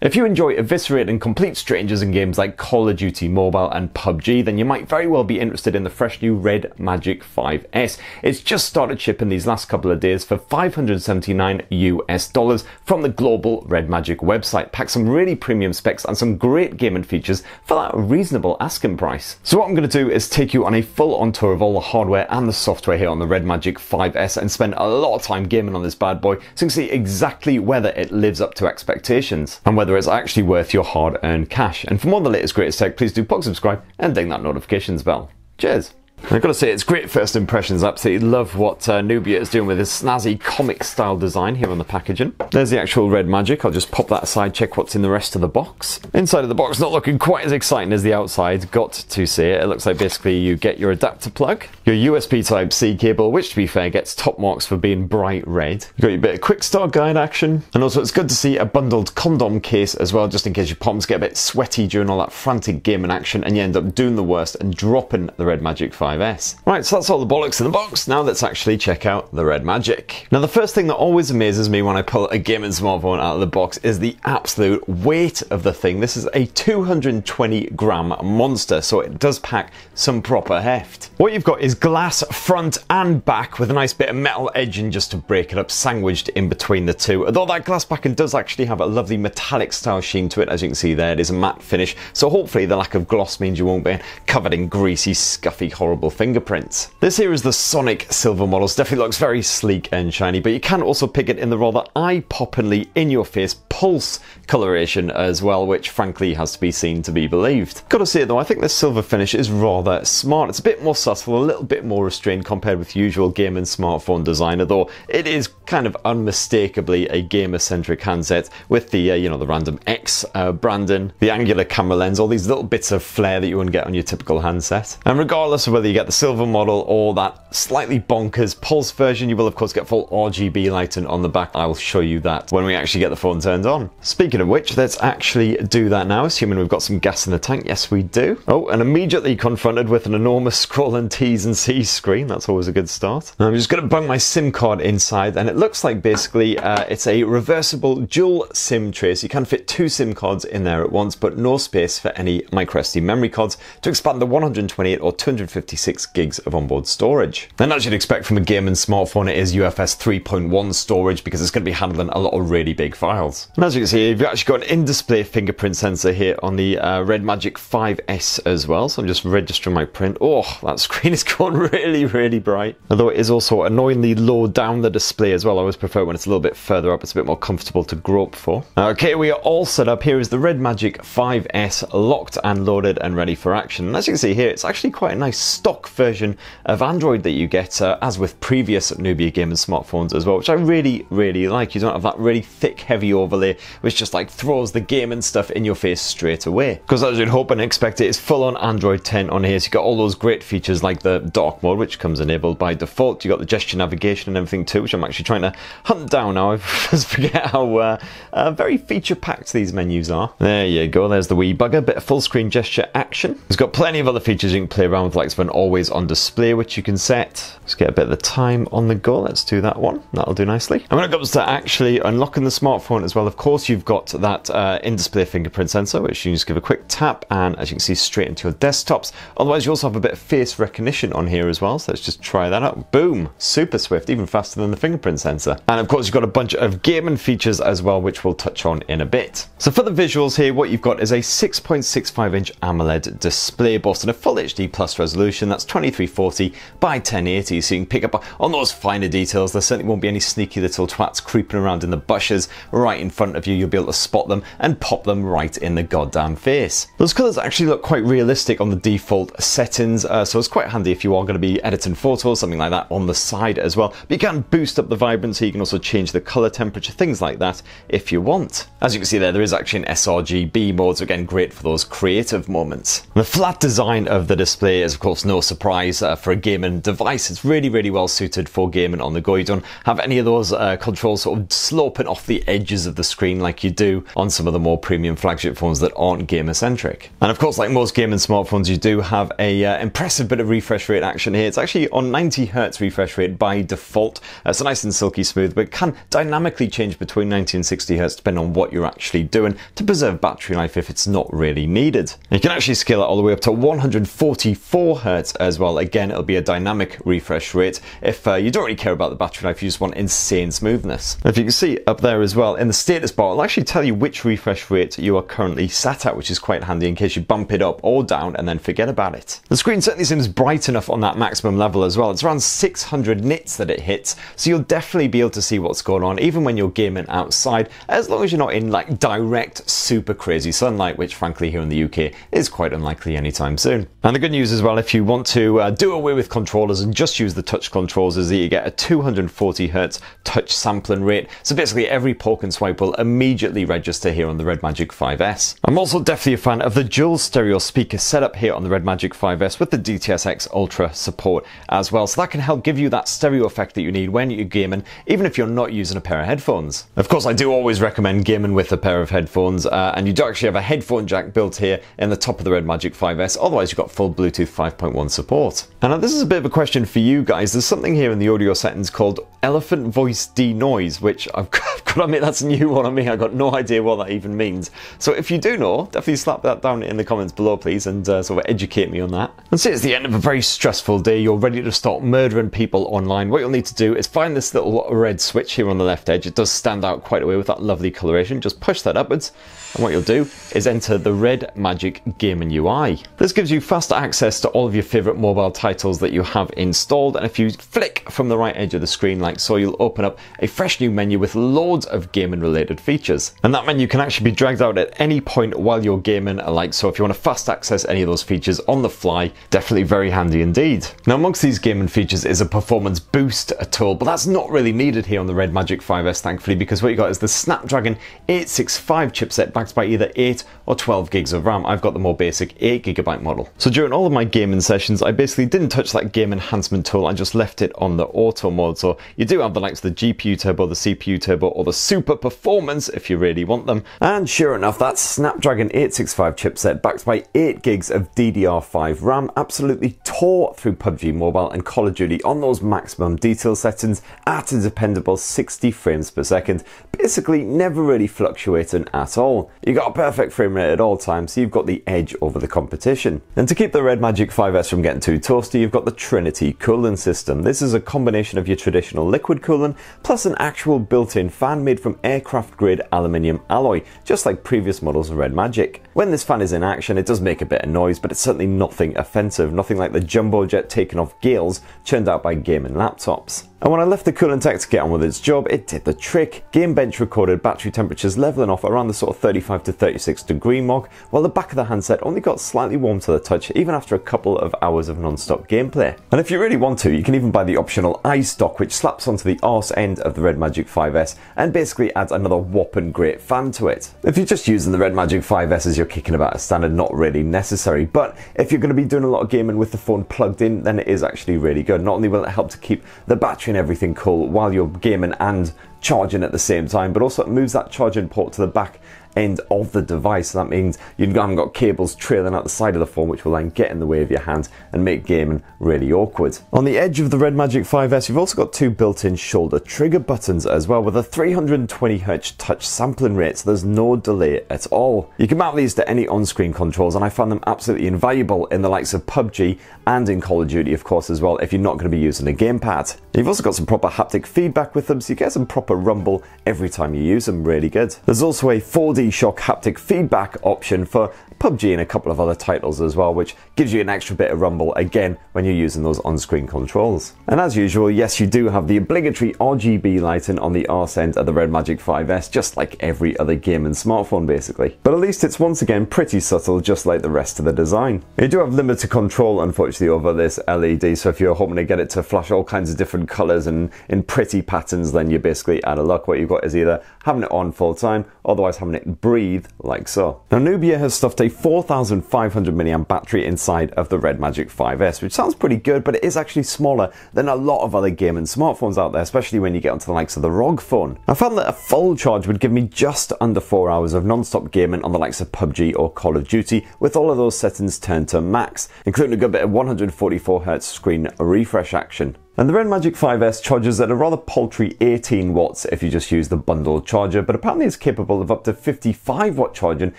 If you enjoy eviscerating complete strangers in games like Call of Duty Mobile and PUBG, then you might very well be interested in the fresh new Red Magic 5S. It's just started shipping these last couple of days for 579 US dollars from the global Red Magic website. Packs some really premium specs and some great gaming features for that reasonable asking price. So what I'm going to do is take you on a full-on tour of all the hardware and the software here on the Red Magic 5S and spend a lot of time gaming on this bad boy so you can see exactly whether it lives up to expectations and whether whether it's actually worth your hard earned cash. And for more of the latest greatest tech, please do pop subscribe and ding that notifications bell. Cheers! I've got to say, it's great first impressions. Absolutely love what uh, Nubia is doing with this snazzy comic style design here on the packaging. There's the actual red magic. I'll just pop that aside, check what's in the rest of the box. Inside of the box, not looking quite as exciting as the outside. Got to say it. It looks like basically you get your adapter plug, your USB Type C cable, which to be fair gets top marks for being bright red. You've got your bit of quick start guide action, and also it's good to see a bundled condom case as well, just in case your palms get a bit sweaty during all that frantic gaming action and you end up doing the worst and dropping the Red Magic 5 5S. Right, so that's all the bollocks in the box. Now let's actually check out the Red Magic. Now the first thing that always amazes me when I pull a gaming smartphone out of the box is the absolute weight of the thing. This is a 220 gram monster, so it does pack some proper heft. What you've got is glass front and back with a nice bit of metal edging just to break it up, sandwiched in between the two. Although that glass backing does actually have a lovely metallic style sheen to it, as you can see there, it is a matte finish, so hopefully the lack of gloss means you won't be covered in greasy, scuffy, horrible fingerprints. This here is the Sonic Silver model. It definitely looks very sleek and shiny, but you can also pick it in the rather eye-poppingly in-your-face pulse coloration as well, which frankly has to be seen to be believed. Gotta say though, I think this silver finish is rather smart. It's a bit more subtle, a little bit more restrained compared with usual gaming smartphone design, though it is kind of unmistakably a gamer-centric handset with the, uh, you know, the random X uh, branding, the angular camera lens, all these little bits of flair that you wouldn't get on your typical handset. And regardless of whether you get the silver model or that slightly bonkers pulse version, you will of course get full RGB lighting on the back. I'll show you that when we actually get the phone turned on. Speaking of which, let's actually do that now, assuming we've got some gas in the tank. Yes, we do. Oh, and immediately confronted with an enormous scrolling T's and C's screen. That's always a good start. Now I'm just going to bung my SIM card inside, and it looks like basically uh, it's a reversible dual SIM tray. So you can fit two SIM cards in there at once, but no space for any microSD memory cards to expand the 128 or 256 gigs of onboard storage. And as you'd expect from a gaming smartphone, it is UFS 3.1 storage because it's going to be handling a lot of really big files. And as you can see, you've actually got an in-display fingerprint sensor here on the uh, Red Magic 5S as well. So I'm just registering my print. Oh, that screen is going really, really bright. Although it is also annoyingly low down the display as well. I always prefer when it's a little bit further up. It's a bit more comfortable to grope for. Okay, we are all set up. Here is the Red Magic 5S locked and loaded and ready for action. And as you can see here, it's actually quite a nice stock version of Android that you get, uh, as with previous Nubia gaming smartphones as well, which I really, really like. You don't have that really thick, heavy overlay, which just like throws the gaming stuff in your face straight away. Because as you'd hope and expect, it is full on Android 10 on here. So you got all those great features like the dark mode, which comes enabled by default. You've got the gesture navigation and everything too, which I'm actually trying to hunt down now. I just forget how uh, uh, very feature packed these menus are. There you go. There's the wee bugger. Bit of full screen gesture action. It's got plenty of other features you can play around with, like an always on display, which you can set. Let's get a bit of the time on the go. Let's do that one. That'll do nicely. And when it comes to actually unlocking the smartphone as well, of course, you've got that uh, in-display fingerprint sensor, which you just give a quick tap, and as you can see, straight into your desktops. Otherwise, you also have a bit of face recognition on here as well. So let's just try that out. Boom! Super swift, even faster than the fingerprint sensor. And of course, you've got a bunch of gaming features as well, which we'll touch on in a bit. So for the visuals here, what you've got is a 6.65 inch AMOLED display boss boasting a full HD plus resolution. That's 2340 by 1080, so you can pick up on those finer details. There certainly won't be any sneaky little twats creeping around in the bushes right in front of you. You'll be able to spot them and pop them right in the goddamn face. Those colours actually look quite realistic on the default settings, uh, so it's quite handy if you are going to be editing photos, something like that on the side as well. But you can boost up the vibrancy, you can also change the colour temperature, things like that if you want. As you can see there, there is actually an sRGB mode, so again, great for those creative moments. The flat design of the display is of course no surprise uh, for a gaming device. It's really, really well suited for gaming on the go. You don't have any of those uh, controls sort of sloping off the edges of the screen like you do on some of the more premium flagship phones that aren't gamer centric. And of course, like most gaming smartphones, you do have a uh, impressive bit of refresh rate action here. It's actually on 90 hertz refresh rate by default. Uh, so nice and silky smooth, but can dynamically change between 90 and 60 Hz depending on what you're actually doing to preserve battery life if it's not really needed. You can actually scale it all the way up to 144 Hz as well. Again, it'll be a dynamic refresh rate. If uh, you don't really care about the battery life, you just want insane smoothness. If you can see up there as well, in the status bar, it'll actually tell you which refresh rate you are currently sat at, which is quite handy in case you bump it up or down and then forget about it. The screen certainly seems bright enough on that maximum level as well. It's around 600 nits that it hits, so you'll definitely be able to see what's going on even when you're gaming outside, as long as you're not in like direct super crazy sunlight, which frankly here in the UK is quite unlikely anytime soon. And the good news as well, if you want to uh, do away with controllers and just use the touch controls, is that you get a 240 Hz touch sampling rate. So basically every poke and swipe will immediately register here on the Red Magic 5S. I'm also definitely a fan of the dual stereo speaker setup here on the Red Magic 5S with the DTS:X Ultra support as well. So that can help give you that stereo effect that you need when you're gaming, even if you're not using a pair of headphones. Of course, I do always recommend gaming with a pair of headphones, uh, and you do actually have a headphone jack built here in the top of the Red Magic 5S. Otherwise, you've got full Bluetooth 5.1 support. And now this is a bit of a question for you guys. There's something here in the audio settings called Elephant Voice Denoise, which I've got to admit that's a new one on me. I've got no idea what that even means. So if you do know, definitely slap that down in the comments below, please, and uh, sort of educate me on that. And so it's the end of a very stressful day. You're ready to start murdering people online. What you'll need to do is find this little red switch here on the left edge. It does stand out quite a way with that lovely coloration. Just push that upwards. And what you'll do is enter the Red Magic Gaming UI. This gives you fast access to all of your favorite mobile titles that you have installed. And if you flick from the right edge of the screen like so, you'll open up a fresh new menu with loads of gaming related features. And that menu can actually be dragged out at any point while you're gaming like so. If you want to fast access any of those features on the fly, definitely very handy indeed. Now amongst these gaming features is a performance boost tool, but that's not really needed here on the Red Magic 5S thankfully because what you got is the Snapdragon 865 chipset backed by either 8 or 12 gigs of RAM. I've got the more basic 8 gigabyte model. So during all of my gaming sessions, I basically didn't touch that game enhancement tool. I just left it on the auto mode. So you do have the likes of the GPU turbo, the CPU turbo, or the super performance if you really want them. And sure enough, that Snapdragon 865 chipset backed by 8 gigs of DDR5 RAM absolutely tore through PUBG Mobile and Call of Duty on those maximum detail settings at a dependable 60 frames per second, basically never really fluctuating at all. You got a perfect frame rate at all times, so you've got the edge over the competition. And to keep the Red Magic 5S from getting too toasty, you've got the Trinity cooling system. This is a combination of your traditional liquid cooling plus an actual built-in fan made from aircraft grade aluminium alloy, just like previous models of Red Magic. When this fan is in action, it does make a bit of noise, but it's certainly nothing offensive, nothing like the jumbo jet taken off gales churned out by gaming laptops. And when I left the cooling tech to get on with its job, it did the trick. Gamebench recorded battery temperatures leveling off around the sort of 35 to 36 degree mark, while the back of the handset only got slightly warm to the touch even after a couple of hours of non-stop gameplay. And if you really want to, you can even buy the optional Ice Dock which slaps onto the arse end of the Red Magic 5S and basically adds another whopping great fan to it. If you're just using the Red Magic 5S as you're kicking about a standard, not really necessary, but if you're going to be doing a lot of gaming with the phone plugged in, then it is actually really good. Not only will it help to keep the battery everything cool while you're gaming and charging at the same time, but also it moves that charging port to the back end of the device. So that means you haven't got cables trailing out the side of the phone, which will then get in the way of your hand and make gaming really awkward. On the edge of the Red Magic 5S, you've also got two built-in shoulder trigger buttons as well, with a 320Hz touch sampling rate, so there's no delay at all. You can mount these to any on-screen controls, and I found them absolutely invaluable in the likes of PUBG and in Call of Duty, of course, as well, if you're not going to be using a gamepad. You've also got some proper haptic feedback with them, so you get some proper rumble every time you use them, really good. There's also a 4D Shock haptic feedback option for PUBG and a couple of other titles as well, which gives you an extra bit of rumble again when you're using those on-screen controls. And as usual, yes, you do have the obligatory RGB lighting on the arse end of the Red Magic 5S, just like every other gaming smartphone basically. But at least it's once again pretty subtle, just like the rest of the design. You do have limited control, unfortunately, over this LED, so if you're hoping to get it to flash all kinds of different colors and in pretty patterns, then you're basically out of luck. What you've got is either having it on full time, otherwise having it breathe like so. Now Nubia has stuffed a 4500 mAh battery inside of the Red Magic 5S, which sounds pretty good, but it is actually smaller than a lot of other gaming smartphones out there, especially when you get onto the likes of the ROG phone. I found that a full charge would give me just under 4 hours of non-stop gaming on the likes of PUBG or Call of Duty, with all of those settings turned to max, including a good bit of 144Hz screen refresh action. And the Red Magic 5S charges at a rather paltry 18 watts if you just use the bundled charger, but apparently it's capable of up to 55 watt charging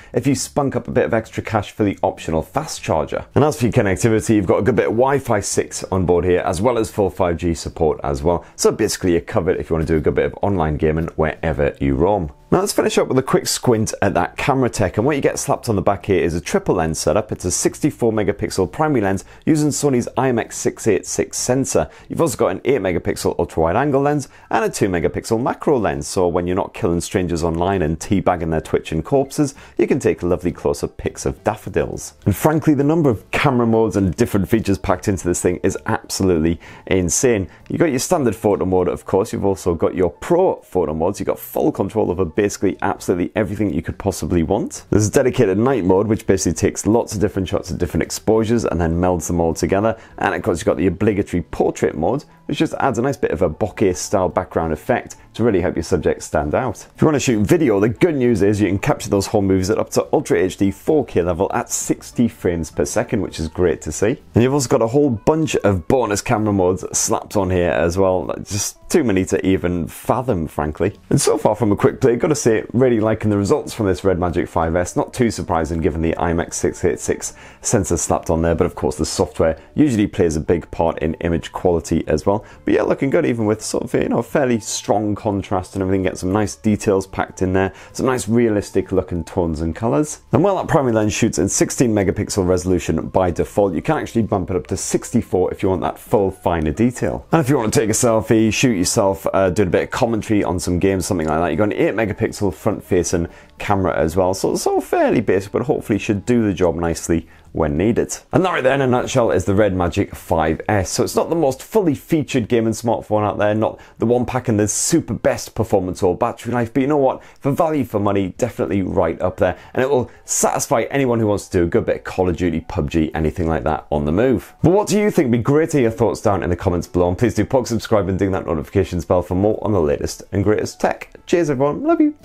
if you spunk up a bit of extra cash for the optional fast charger. And as for your connectivity, you've got a good bit of Wi-Fi 6 on board here, as well as full 5G support as well. So basically you're covered if you want to do a good bit of online gaming wherever you roam. Now let's finish up with a quick squint at that camera tech and what you get slapped on the back here is a triple lens setup. It's a 64 megapixel primary lens using Sony's IMX686 sensor. You've also got an 8 megapixel ultra wide angle lens and a 2 megapixel macro lens so when you're not killing strangers online and teabagging their twitching corpses you can take lovely close up pics of daffodils. And frankly the number of camera modes and different features packed into this thing is absolutely insane. You've got your standard photo mode of course, you've also got your pro photo modes, you've got full control over basically absolutely everything you could possibly want. There's a dedicated night mode which basically takes lots of different shots at different exposures and then melds them all together. And of course you've got the obligatory portrait mode which just adds a nice bit of a bokeh style background effect to really help your subject stand out. If you want to shoot video, the good news is you can capture those home movies at up to Ultra HD 4K level at 60 frames per second, which is great to see. And you've also got a whole bunch of bonus camera modes slapped on here as well. Just too many to even fathom, frankly. And so far from a quick play, gotta say, really liking the results from this Red Magic 5S. Not too surprising given the IMX686 sensor slapped on there, but of course the software usually plays a big part in image quality as well. But yeah, looking good even with sort of, you know, fairly strong contrast and everything. Get some nice details packed in there, some nice realistic looking tones and colors. And while that primary lens shoots in 16 megapixel resolution by default, you can actually bump it up to 64 if you want that full finer detail. And if you want to take a selfie, shoot yourself, uh, doing a bit of commentary on some games, something like that, you've got an 8 megapixel front facing camera as well. So it's all fairly basic, but hopefully should do the job nicely when needed. And that right there in a nutshell is the Red Magic 5S. So it's not the most fully featured gaming smartphone out there, not the one packing the super best performance or battery life, but you know what? For value for money, definitely right up there. And it will satisfy anyone who wants to do a good bit of Call of Duty, PUBG, anything like that on the move. But what do you think? It'd be great to hear your thoughts down in the comments below. And please do poke, subscribe and ding that notifications bell for more on the latest and greatest tech. Cheers everyone, love you.